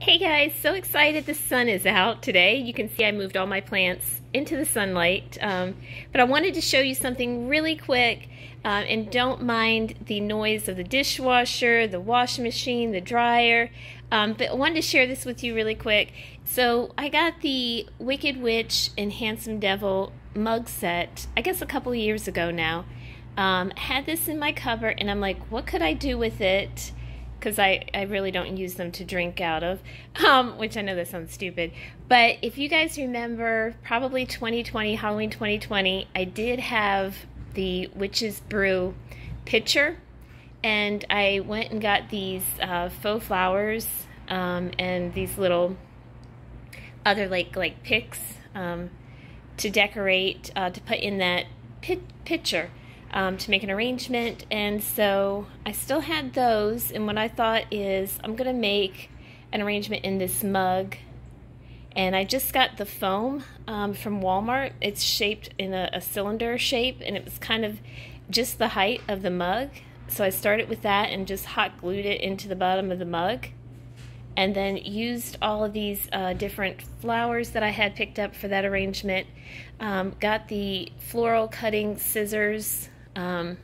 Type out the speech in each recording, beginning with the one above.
Hey guys, so excited the sun is out today. You can see I moved all my plants into the sunlight, um, but I wanted to show you something really quick uh, and don't mind the noise of the dishwasher, the washing machine, the dryer, um, but I wanted to share this with you really quick. So I got the Wicked Witch and Handsome Devil mug set, I guess a couple years ago now. Um, had this in my cupboard and I'm like, what could I do with it? Because I, I really don't use them to drink out of, um, which I know that sounds stupid. But if you guys remember, probably 2020, Halloween 2020, I did have the Witch's Brew pitcher, and I went and got these uh, faux flowers um, and these little other like like picks um, to decorate uh, to put in that pit- pitcher um, to make an arrangement. And so I still had those. And what I thought is I'm going to make an arrangement in this mug. And I just got the foam um, from Walmart. It's shaped in a, a cylinder shape, and it was kind of just the height of the mug. So I started with that and just hot glued it into the bottom of the mug and then used all of these uh, different flowers that I had picked up for that arrangement. Um, got the floral cutting scissors um,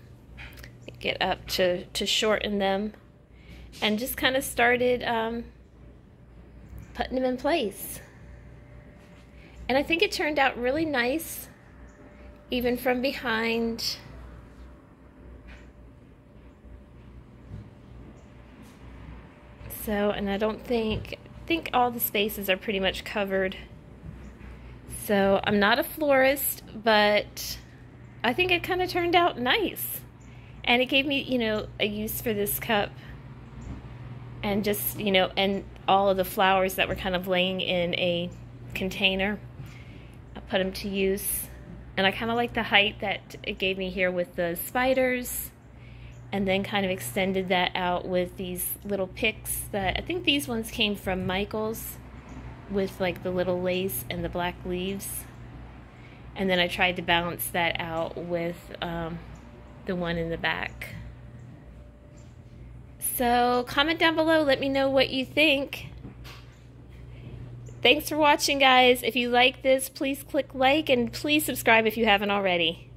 get up to, to shorten them and just kind of started um, putting them in place. And I think it turned out really nice, even from behind. So, and I don't think, I think all the spaces are pretty much covered. So I'm not a florist, but I think it kind of turned out nice. And it gave me, you know, a use for this cup. And just, you know, and all of the flowers that were kind of laying in a container. I put them to use. And I kind of like the height that it gave me here with the spiders. And then kind of extended that out with these little picks that I think these ones came from Michael's with like the little lace and the black leaves and then I tried to balance that out with um, the one in the back. So comment down below, let me know what you think. Thanks for watching guys. If you like this, please click like and please subscribe if you haven't already.